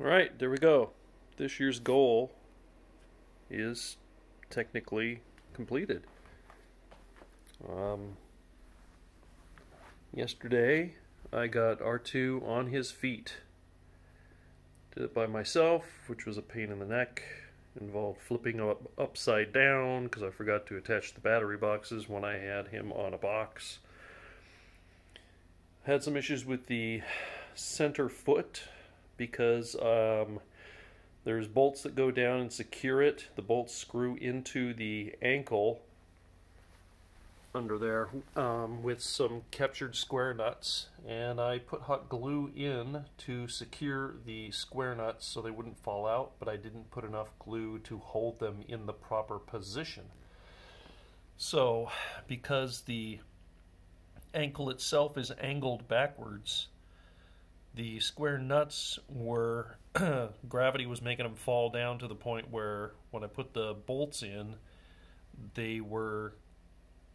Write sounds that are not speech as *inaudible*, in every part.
All right, there we go. This year's goal is technically completed. Um, yesterday, I got R2 on his feet. Did it by myself, which was a pain in the neck. Involved flipping up upside down because I forgot to attach the battery boxes when I had him on a box. Had some issues with the center foot because um, there's bolts that go down and secure it. The bolts screw into the ankle under there um, with some captured square nuts and I put hot glue in to secure the square nuts so they wouldn't fall out but I didn't put enough glue to hold them in the proper position so because the ankle itself is angled backwards the square nuts were *clears throat* gravity was making them fall down to the point where when I put the bolts in they were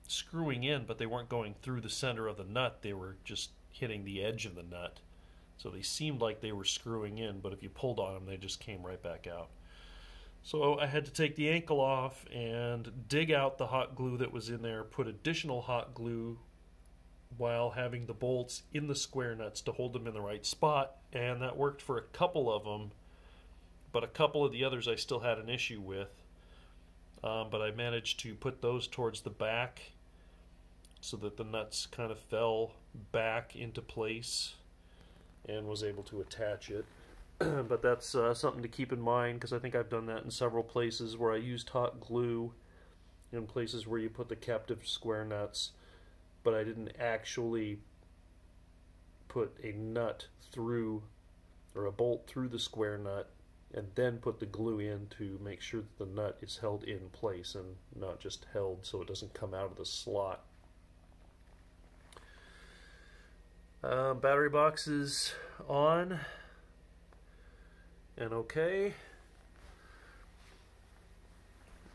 screwing in, but they weren't going through the center of the nut. They were just hitting the edge of the nut. So they seemed like they were screwing in, but if you pulled on them, they just came right back out. So I had to take the ankle off and dig out the hot glue that was in there, put additional hot glue while having the bolts in the square nuts to hold them in the right spot, and that worked for a couple of them, but a couple of the others I still had an issue with. Um, but I managed to put those towards the back so that the nuts kind of fell back into place and was able to attach it. *clears throat* but that's uh, something to keep in mind because I think I've done that in several places where I used hot glue in places where you put the captive square nuts, but I didn't actually put a nut through or a bolt through the square nut and then put the glue in to make sure that the nut is held in place and not just held so it doesn't come out of the slot. Uh, battery box is on and okay.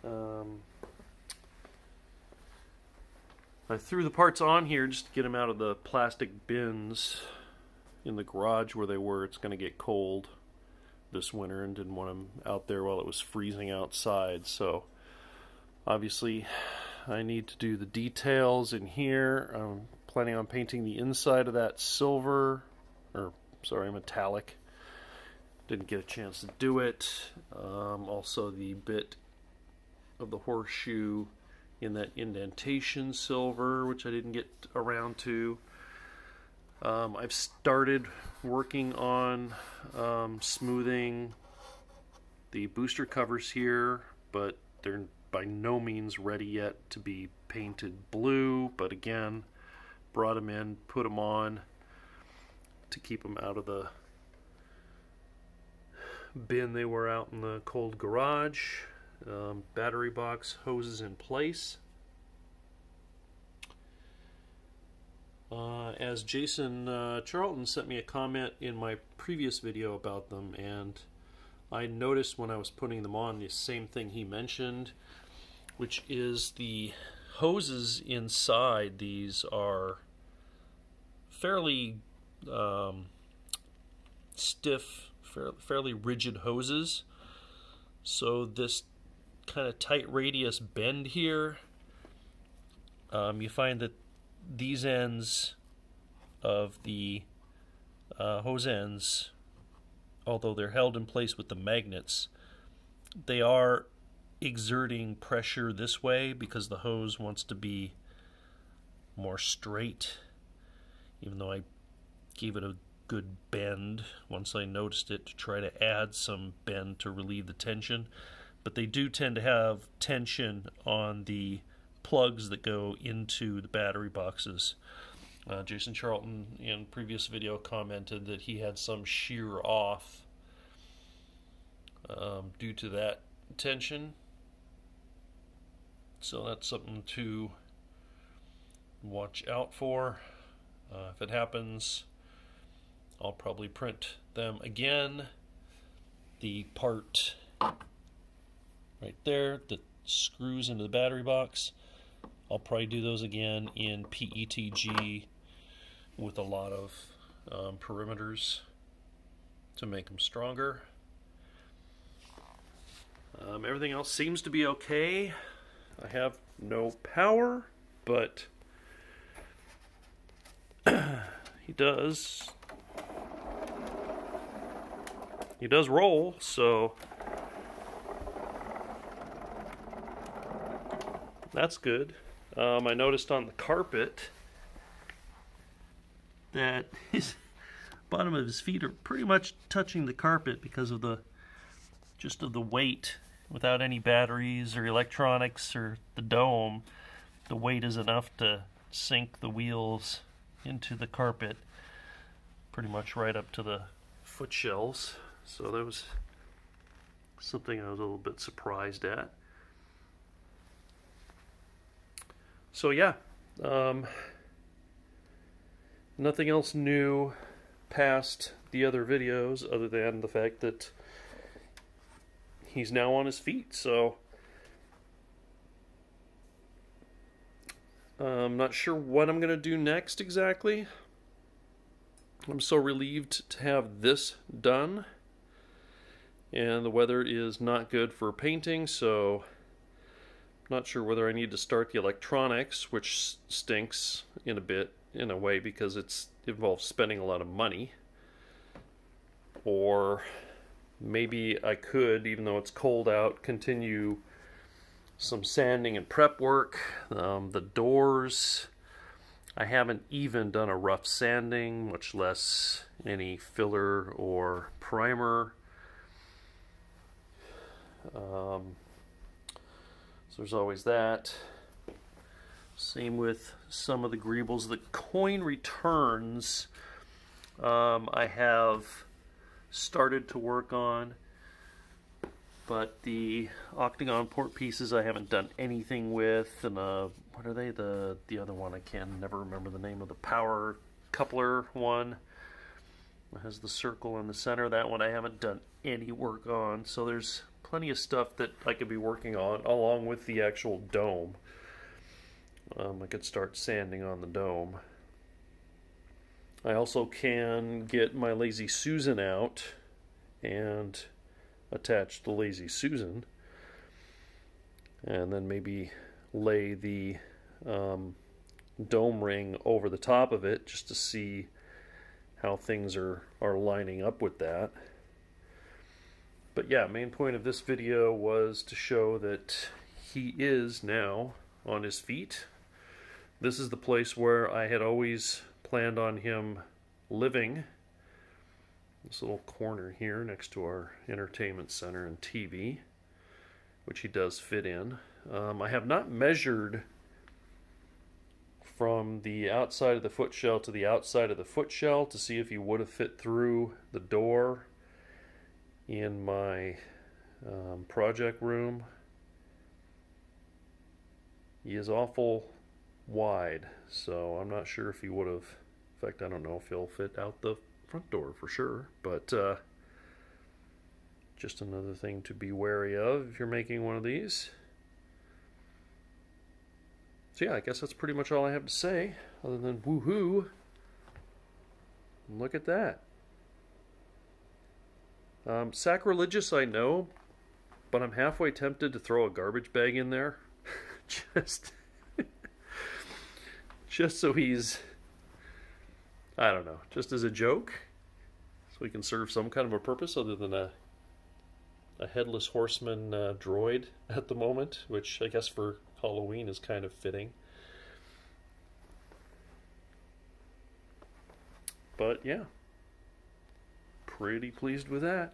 Um, I threw the parts on here just to get them out of the plastic bins in the garage where they were. It's going to get cold this winter and didn't want them out there while it was freezing outside. So obviously I need to do the details in here. I'm planning on painting the inside of that silver, or sorry, metallic. Didn't get a chance to do it. Um, also the bit of the horseshoe in that indentation silver, which I didn't get around to. Um, I've started working on um, smoothing the booster covers here, but they're by no means ready yet to be painted blue. But again, brought them in, put them on to keep them out of the bin they were out in the cold garage. Um, battery box hoses in place. Uh, as Jason uh, Charlton sent me a comment in my previous video about them, and I noticed when I was putting them on the same thing he mentioned, which is the hoses inside these are fairly um, stiff, fairly rigid hoses. So this kind of tight radius bend here, um, you find that these ends of the uh, hose ends, although they're held in place with the magnets, they are exerting pressure this way because the hose wants to be more straight. Even though I gave it a good bend once I noticed it to try to add some bend to relieve the tension but they do tend to have tension on the plugs that go into the battery boxes uh, Jason Charlton in previous video commented that he had some shear off um, due to that tension so that's something to watch out for. Uh, if it happens, I'll probably print them again. The part right there that screws into the battery box, I'll probably do those again in PETG with a lot of um, perimeters to make them stronger. Um, everything else seems to be okay. I have no power, but *clears throat* he does. He does roll, so that's good. Um, I noticed on the carpet that *laughs* his bottom of his feet are pretty much touching the carpet because of the just of the weight. Without any batteries or electronics or the dome the weight is enough to sink the wheels into the carpet pretty much right up to the foot shells so that was something I was a little bit surprised at so yeah um, nothing else new past the other videos other than the fact that he's now on his feet so I'm not sure what I'm gonna do next exactly. I'm so relieved to have this done and the weather is not good for painting so not sure whether I need to start the electronics, which stinks in a bit, in a way, because it involves spending a lot of money. Or maybe I could, even though it's cold out, continue some sanding and prep work. Um, the doors, I haven't even done a rough sanding, much less any filler or primer. Um, there's always that. Same with some of the greebles. The coin returns um, I have started to work on, but the octagon port pieces I haven't done anything with. And uh, what are they? The the other one I can never remember the name of the power coupler one. It has the circle in the center. That one I haven't done any work on. So there's plenty of stuff that I could be working on along with the actual dome. Um, I could start sanding on the dome. I also can get my Lazy Susan out and attach the Lazy Susan and then maybe lay the um, dome ring over the top of it just to see how things are, are lining up with that. But yeah, main point of this video was to show that he is now on his feet. This is the place where I had always planned on him living. This little corner here next to our entertainment center and TV, which he does fit in. Um, I have not measured from the outside of the foot shell to the outside of the foot shell to see if he would have fit through the door in my um, project room. He is awful wide, so I'm not sure if he would have. In fact, I don't know if he'll fit out the front door for sure, but uh, just another thing to be wary of if you're making one of these. So yeah, I guess that's pretty much all I have to say, other than woohoo. Look at that. Um, sacrilegious, I know, but I'm halfway tempted to throw a garbage bag in there. *laughs* just, *laughs* just so he's, I don't know, just as a joke. So he can serve some kind of a purpose other than a, a headless horseman uh, droid at the moment, which I guess for Halloween is kind of fitting. But yeah pretty pleased with that.